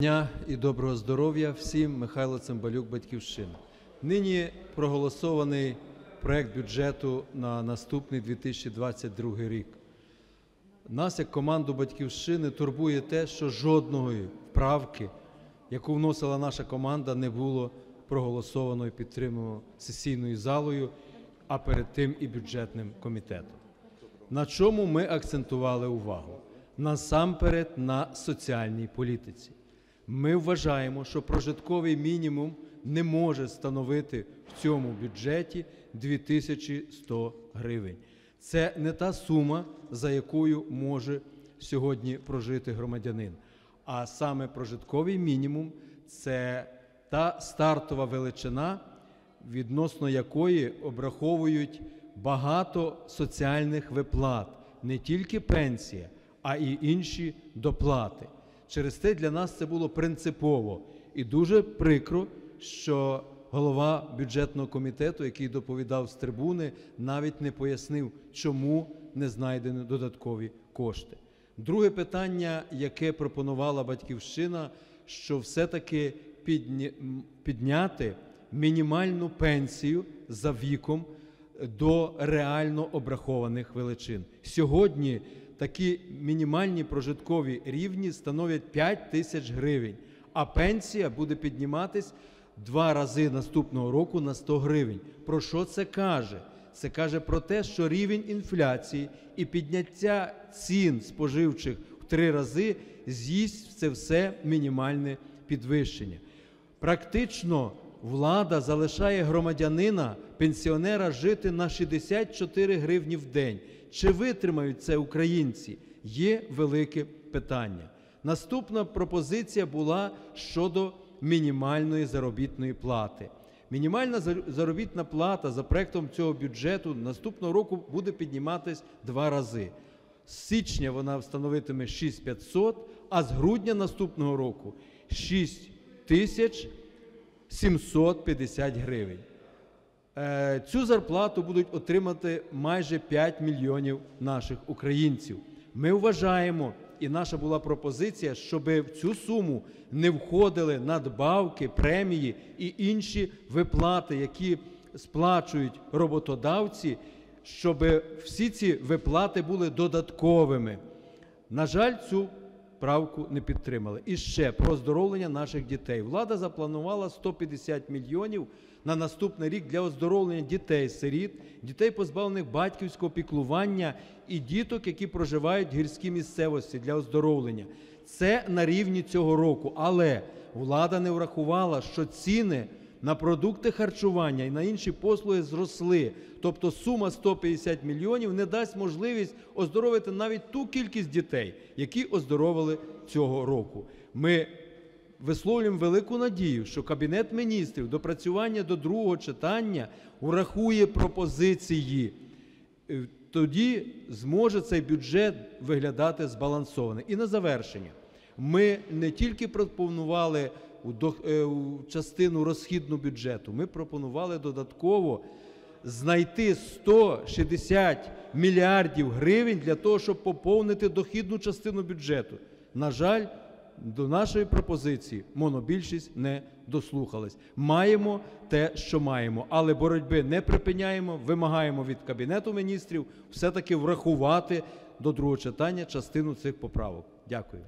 Дня і доброго здоров'я всім, Михайло Цимбалюк, Батьківщина. Нині проголосований проект бюджету на наступний 2022 рік. Нас, як команду Батьківщини, турбує те, що жодної вправки, яку вносила наша команда, не було проголосовано і підтримано сесійною залою, а перед тим і бюджетним комітетом. На чому ми акцентували увагу? Насамперед на соціальній політиці. Ми вважаємо, що прожитковий мінімум не може становити в цьому бюджеті 2100 гривень. Це не та сума, за якою може сьогодні прожити громадянин. А саме прожитковий мінімум це та стартова величина, відносно якої обраховують багато соціальних виплат, не тільки пенсія, а й інші доплати. Через те для нас це було принципово і дуже прикро, що голова бюджетного комітету, який доповідав з трибуни, навіть не пояснив, чому не знайдені додаткові кошти. Друге питання, яке пропонувала батьківщина, що все-таки підняти мінімальну пенсію за віком до реально обрахованих величин. Сьогодні такі мінімальні прожиткові рівні становлять 5 тисяч гривень, а пенсія буде підніматись два рази наступного року на 100 гривень. Про що це каже? Це каже про те, що рівень інфляції і підняття цін споживчих в три рази з'їсть це все мінімальне підвищення. Практично влада залишає громадянина, пенсіонера жити на 64 гривні в день. Чи витримають це українці? Є велике питання. Наступна пропозиція була щодо мінімальної заробітної плати. Мінімальна заробітна плата за проектом цього бюджету наступного року буде підніматись два рази. З січня вона встановитиме 6500, а з грудня наступного року 6 тисяч 750 гривень. Е, Цю зарплату будуть отримати майже 5 мільйонів наших українців. Ми вважаємо, і наша була пропозиція, щоб в цю суму не входили надбавки, премії і інші виплати, які сплачують роботодавці, щоб всі ці виплати були додатковими. На жаль, цю правку не підтримали. І ще про оздоровлення наших дітей. Влада запланувала 150 мільйонів на наступний рік для оздоровлення дітей, сиріт, дітей, позбавлених батьківського піклування і діток, які проживають в гірській місцевості для оздоровлення. Це на рівні цього року. Але влада не врахувала, що ціни на продукти харчування і на інші послуги зросли. Тобто сума 150 мільйонів не дасть можливість оздоровити навіть ту кількість дітей, які оздоровили цього року. Ми висловлюємо велику надію, що Кабінет міністрів допрацювання до другого читання урахує пропозиції. Е, Тоді зможе цей бюджет виглядати збалансований. І на завершення, ми не тільки пропонували у частину розхідну бюджету, ми пропонували додатково знайти 160 мільярдів гривень для того, щоб поповнити дохідну частину бюджету. На жаль, до нашої пропозиції монобільшість не дослухалась. Маємо те, що маємо, але боротьби не припиняємо. Вимагаємо від кабінету міністрів все-таки врахувати до другого читання частину цих поправок. Дякую.